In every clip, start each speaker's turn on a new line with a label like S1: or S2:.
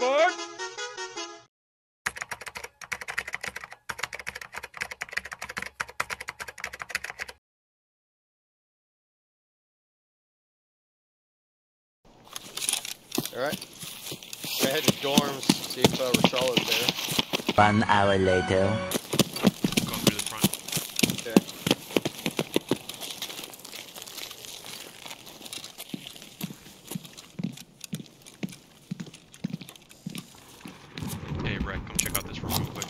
S1: Aboard!
S2: Alright. Gonna head to dorms, see if uh, Reshala is there.
S3: One hour later.
S4: Going through the front.
S2: Okay.
S4: Hey, Brett, come check out this room real quick.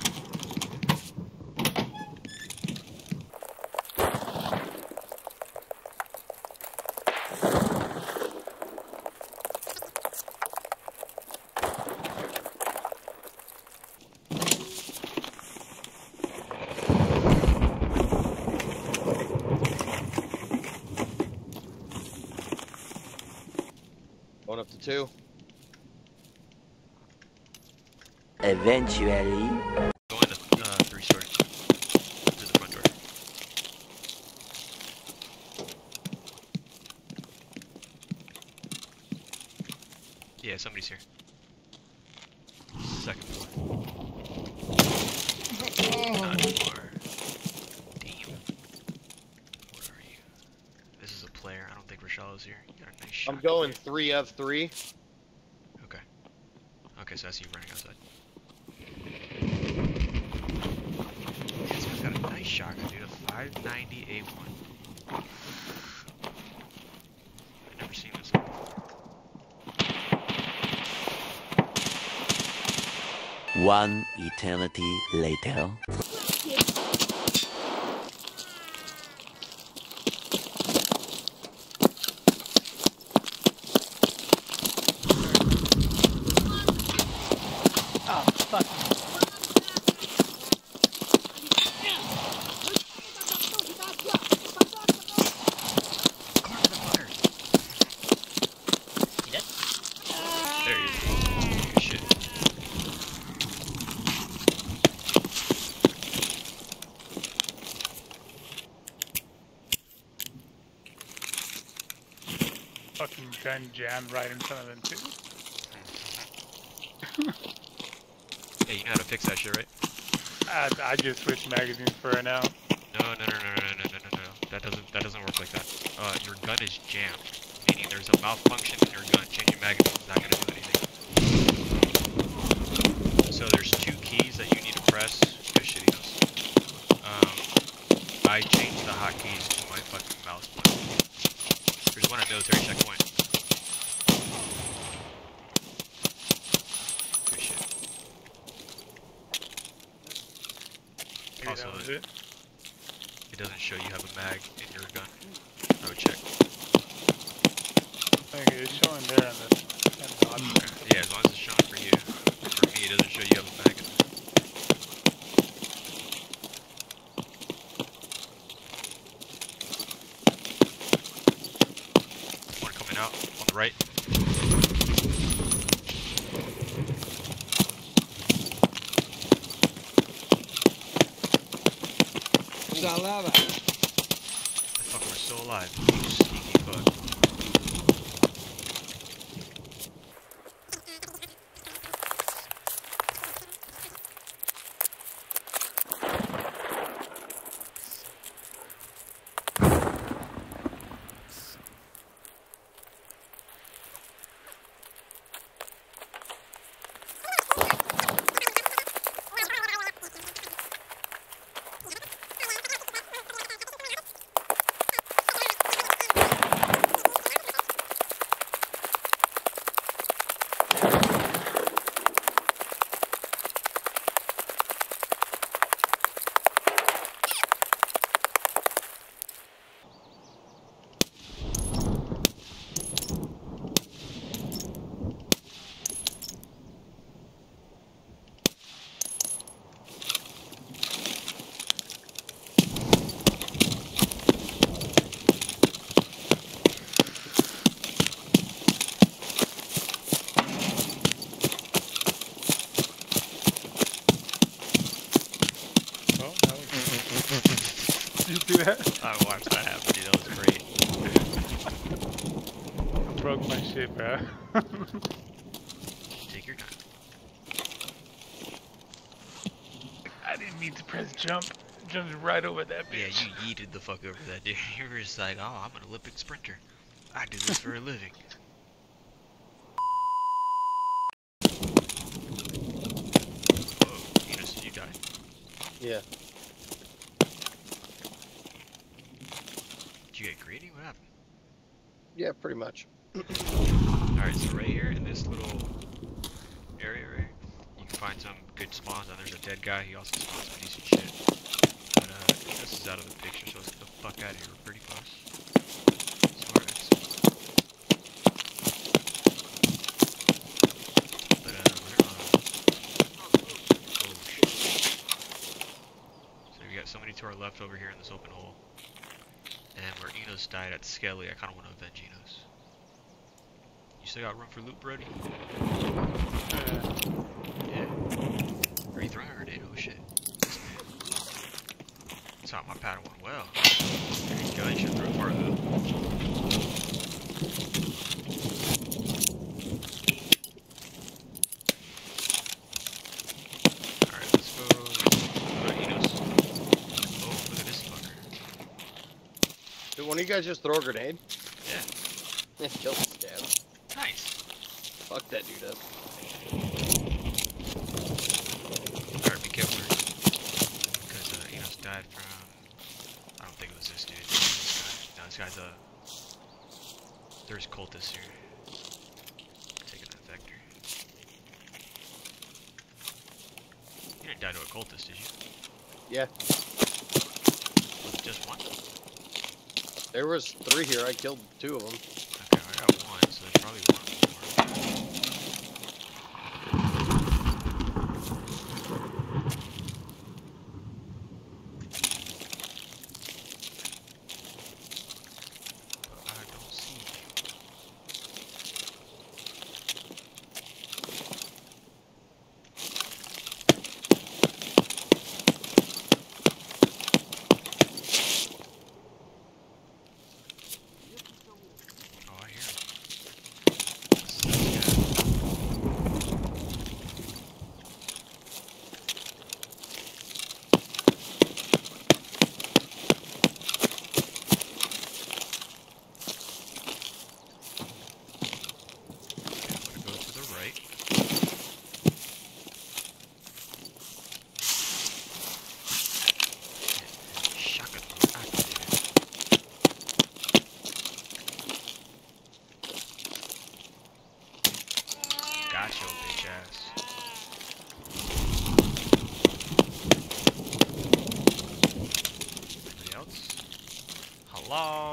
S2: Going up to two.
S3: Eventually.
S4: Go in the uh, three story. To the front door. Yeah, somebody's here. Second floor. Not anymore. Damn. What are you? This is a player. I don't think Reshala is here. You got a nice shot.
S2: I'm going three of three.
S4: Okay. Okay, so I see you running outside. This guy's got a nice shotgun, dude. A 590 A1. I've never seen this.
S3: one. One eternity later.
S4: Clark the fucker! There he is. Good shit.
S1: Fucking gun jammed right in front of them too.
S4: Hey, you know how to fix that shit, right?
S1: I, I just switched magazines for it now.
S4: No, no, no, no, no, no, no, no, no. That doesn't that doesn't work like that. Uh, your gun is jammed, meaning there's a malfunction in your gun. Changing magazine is not gonna do anything. So there's two keys that you need to press. Good shit, he. Um, I changed the hotkeys to my fucking mouse button. There's one at military checkpoint. Also, it-
S1: it.
S4: It doesn't show you have a mag in your gun. I would check.
S1: Think it's showing there on the, on the option.
S4: Okay. Yeah, as long as it's showing for you. For me, it doesn't show you have a mag in there. One coming out on the right.
S1: do that?
S4: I watched that happen, dude. That was great.
S1: I broke my shit, bro.
S4: Take your time.
S1: I didn't mean to press jump. Jumped right over that bitch.
S4: Yeah, you yeeted the fuck over that dude. You were just like, oh, I'm an Olympic sprinter. I do this for a living. You just, you.
S2: Yeah.
S4: You get greedy? What happened?
S2: Yeah, pretty much.
S4: Alright, so right here in this little area right here, you can find some good spawns, and there's a dead guy, he also spawns some decent shit. But uh, this is out of the picture, so let's get the fuck out of here, we're pretty close. So But uh. Oh. So we got somebody to our left over here in this open hole. Enos died at Skelly, I kinda wanna avenge Enos. You still got room for loot, Brody? Yeah. Are you throwing a grenade? Oh shit. That's my pattern went well. There you go, you should throw part of it. Alright, let's go. Alright, Enos. Oh, look at this fucker.
S2: Did one of you guys just throw a grenade?
S4: Yeah.
S2: Yeah, kill the scav.
S4: Nice.
S2: Fuck that dude up.
S4: Alright, be careful. Because uh, Enos died from. I don't think it was this dude. This guy. No, this guy's a. There's cultists here. Taking that vector. You didn't die to a cultist, did you?
S2: Yeah,
S4: just one?
S2: There was three here. I killed two of them.
S4: Okay, I got one, so there's probably one more. But I don't see you. Oh, I hear him. This is this guy. Okay, I'm gonna go to the right. Shotgun activated. Gotcha, bitch ass. Hello?